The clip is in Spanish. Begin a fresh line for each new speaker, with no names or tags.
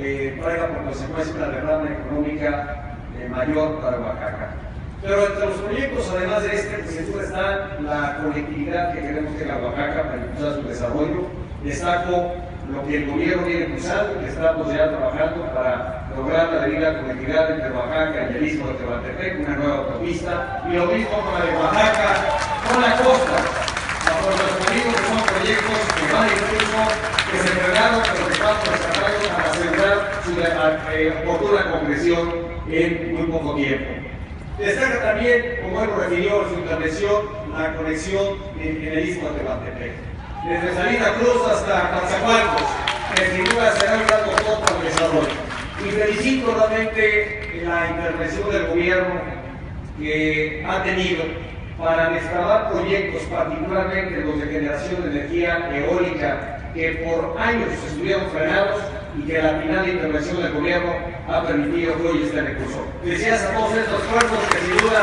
eh, traiga por consecuencia una derrama económica eh, mayor para Oaxaca. Pero entre los proyectos, además de este, pues está la conectividad que queremos que la Oaxaca para impulsar su desarrollo. Destaco lo que el gobierno viene impulsando, que estamos ya trabajando para lograr la debida conectividad entre Oaxaca y el istmo de Tehuantepec, una nueva autopista, y lo mismo con la de Oaxaca, con la costa, bajo los que son proyectos que van que se entregaron, pero que estamos desarrollando para asegurar su eh, oportuna concreción en muy poco tiempo. Destaca también, como él lo refirió en su intervención, la conexión en, el istmo de Tehuantepec desde Salina Cruz hasta Coatzacoalcos, que sin duda será un gran para el desarrollo. Y felicito realmente la intervención del gobierno que ha tenido para destrabar proyectos, particularmente los de generación de energía eólica, que por años estuvieron frenados y que la final intervención del gobierno ha permitido que hoy este recurso. Gracias a todos estos esfuerzos que sin duda